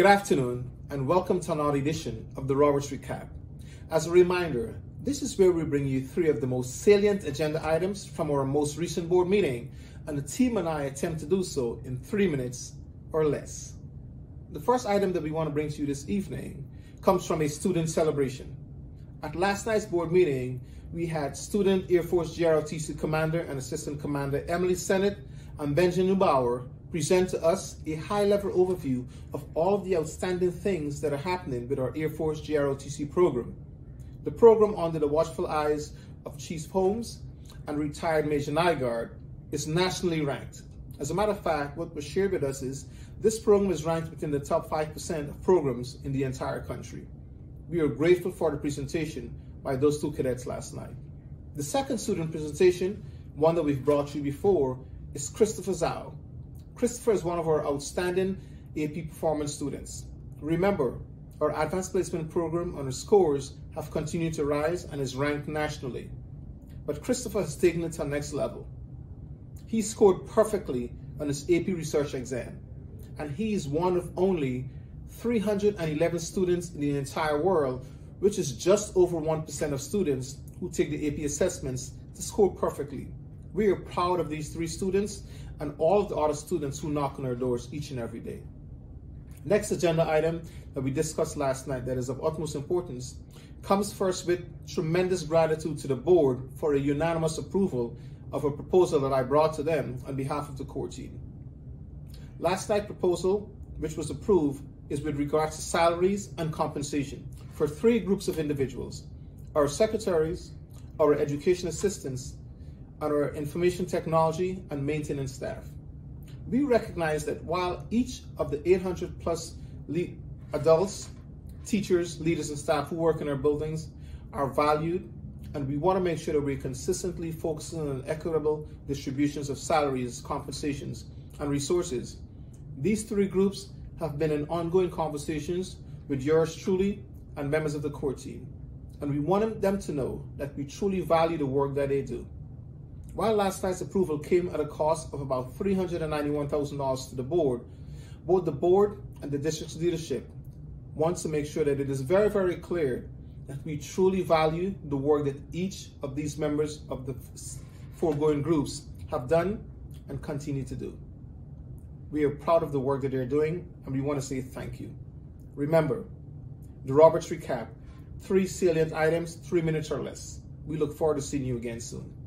Good afternoon and welcome to another edition of the Roberts Recap. As a reminder, this is where we bring you three of the most salient agenda items from our most recent board meeting, and the team and I attempt to do so in three minutes or less. The first item that we want to bring to you this evening comes from a student celebration. At last night's board meeting, we had student Air Force JROTC Commander and Assistant Commander Emily Sennett and Benjamin Neubauer present to us a high-level overview of all of the outstanding things that are happening with our Air Force JROTC program. The program under the watchful eyes of Chief Holmes and retired Major Nygaard is nationally ranked. As a matter of fact, what was shared with us is this program is ranked within the top 5% of programs in the entire country. We are grateful for the presentation by those two cadets last night. The second student presentation, one that we've brought you before, is Christopher Zhao. Christopher is one of our outstanding AP performance students. Remember, our advanced placement program on our scores have continued to rise and is ranked nationally. But Christopher has taken it to the next level. He scored perfectly on his AP research exam, and he is one of only 311 students in the entire world, which is just over 1% of students who take the AP assessments to score perfectly. We are proud of these three students and all of the other students who knock on our doors each and every day. Next agenda item that we discussed last night that is of utmost importance comes first with tremendous gratitude to the board for a unanimous approval of a proposal that I brought to them on behalf of the core team. Last night's proposal, which was approved, is with regards to salaries and compensation for three groups of individuals, our secretaries, our education assistants, and our information technology and maintenance staff. We recognize that while each of the 800 plus adults, teachers, leaders, and staff who work in our buildings are valued, and we want to make sure that we're consistently focusing on equitable distributions of salaries, compensations, and resources. These three groups have been in ongoing conversations with yours truly and members of the core team. And we want them to know that we truly value the work that they do. While last night's approval came at a cost of about $391,000 to the board, both the board and the district's leadership wants to make sure that it is very, very clear that we truly value the work that each of these members of the foregoing groups have done and continue to do. We are proud of the work that they're doing and we want to say thank you. Remember, the Roberts recap, three salient items, three minutes or less. We look forward to seeing you again soon.